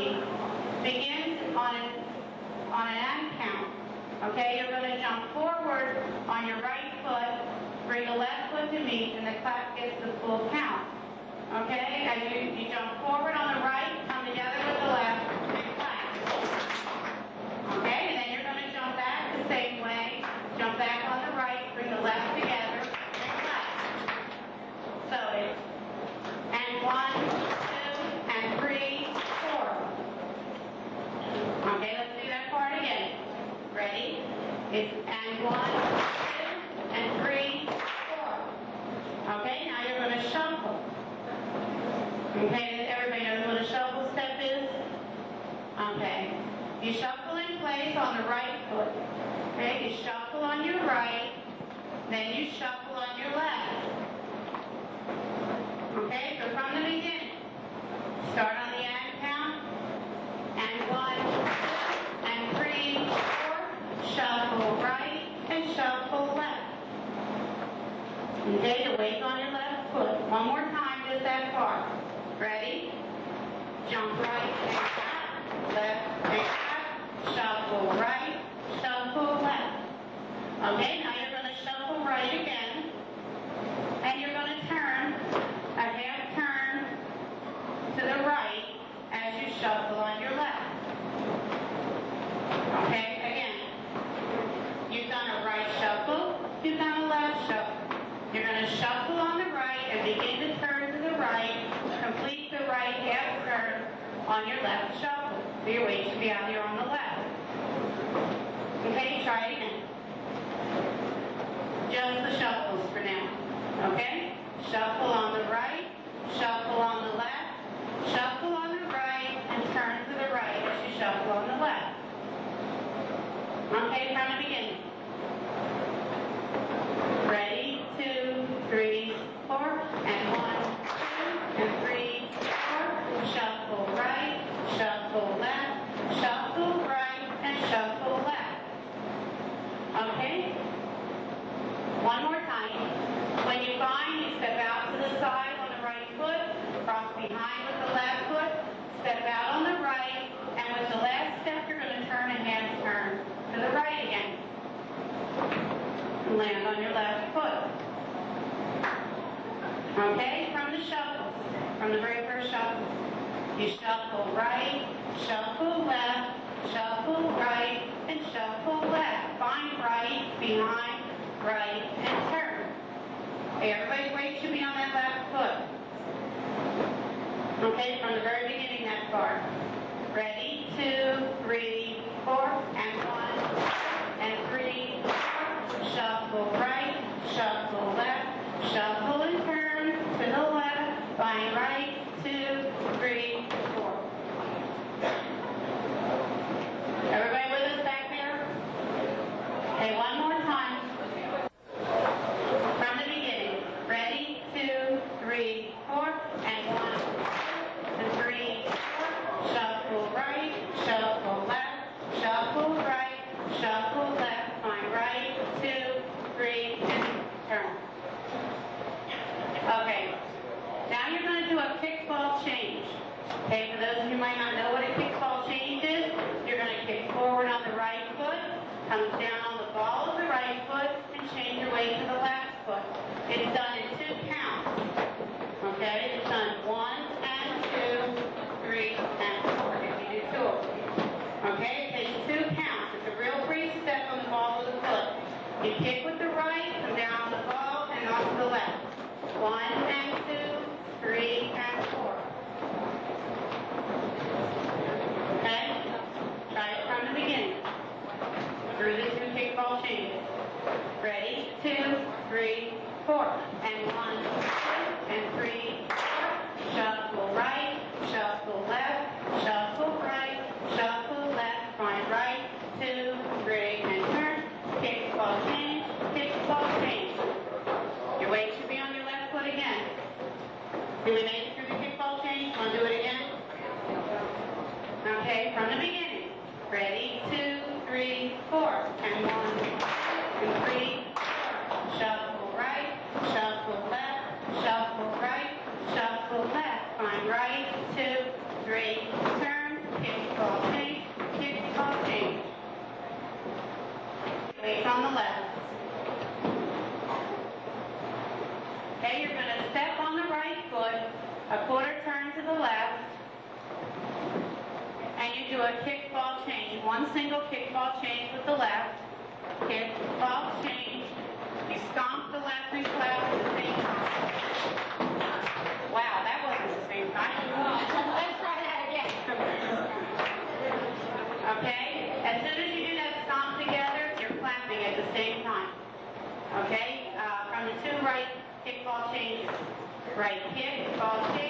boogie begins on an, on an and count. Okay, you're going to jump forward on your right foot, bring the left foot to meet, and the clap gets the full count. Okay, as you, you jump forward on the right, come together with the left, and clap. Okay, and then you're going to jump back the same way, jump back on the right, bring the left together, and clap. So it's, and one, two, and three, four. Okay, let's do that part again. Ready? It's, and one, two, and three, four. Okay, now you're going to shuffle. Okay, everybody knows what a shuffle step is? Okay. You shuffle in place on the right foot. Okay, you shuffle on your right, then you shuffle on your left. Okay, so from the beginning, start on the and count, and one, and three, four, shuffle right, and shuffle left. Okay, the weight's on your left foot. One more time, just that far. Ready? Jump right and clap, left and clap, shuffle right, shuffle left. Okay, now you're going to shuffle right again, and you're going to turn a half turn to the right as you shuffle on your left. Okay, again. You've done a right shuffle, you've done a left shuffle. You're going to shuffle on the right and begin to turn to the right, complete the right half turn on your left shuffle. So your weight should be out here on the left. Okay, try it again. Just the shuffles for now. Okay? Shuffle on the right, shuffle on the left, shuffle on the right, and turn to the right as you shuffle on the left. Okay, from the beginning. Ready, two, three, four, and one, two, and three, four. Shuffle right, shuffle left, shuffle right, and shuffle left. Okay? One more time. When you find you step out to the side on the right foot, cross behind with the left foot, step out on the right, and with the last step, you're going to turn a half turn to the right again. And land on your left foot. Okay, from the shuffle, from the very first shuffle. You shuffle right, shuffle left, shuffle right, and shuffle left. Vine right, behind, right, and turn. Okay, everybody's weight should be on that left foot. Okay, from the very beginning that far. Ready, two, three, four, and one, and three, four. Shuffle right, shuffle left, shuffle and turn to the left, vine right, two, three, four. Everybody with us back there? Okay, one more time. From the beginning. Ready, two, three, four, and one, and three, four. Shuffle right, shuffle left, shuffle right, Right here, ball.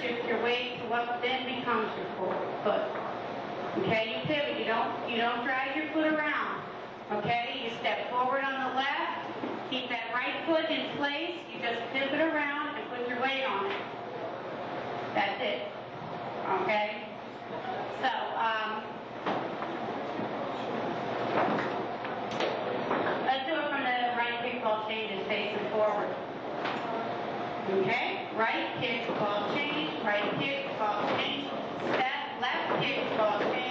shift your weight to what then becomes your forward foot. Okay, you pivot, you don't, you don't drag your foot around. Okay, you step forward on the left, keep that right foot in place, you just pivot around and put your weight on it. That's it. Okay? So, um, let's do it from the right kickball changes facing forward. Okay? right kick, ball change, right kick, ball change, step, left kick, ball change.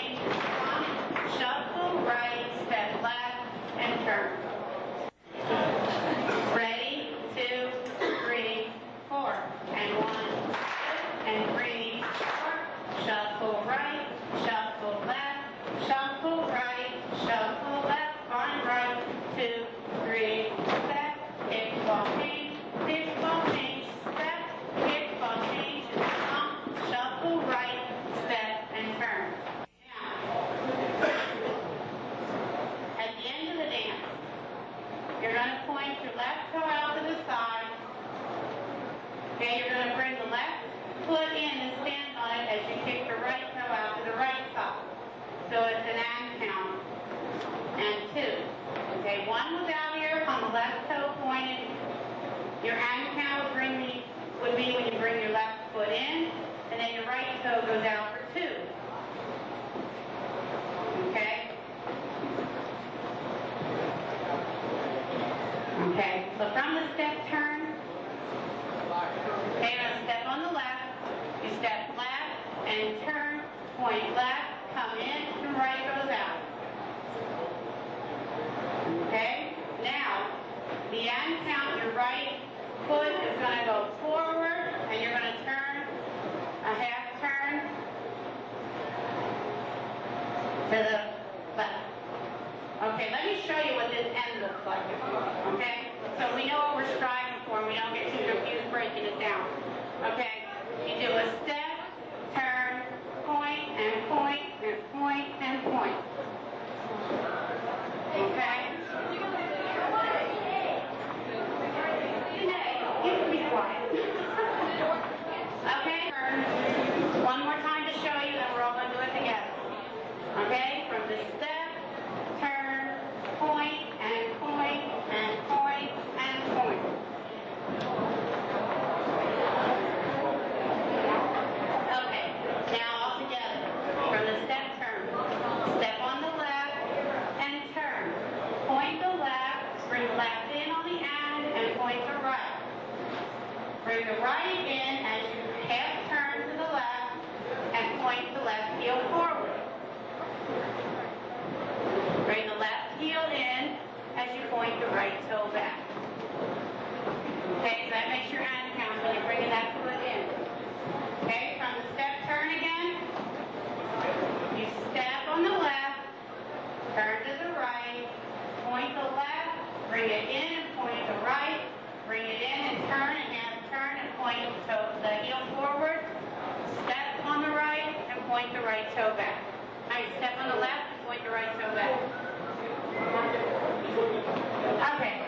Point left, come in, and right goes out. Okay? Now, the end count, your right foot is going to go forward, and you're going to turn a half turn to the left. Okay, let me show you what this end looks like. Okay? So we know what we're striving for, and we don't get too confused breaking it down. Okay? You do a step. standpoint. Okay? point the right toe back. All right, step on the left and point the right toe back. Okay.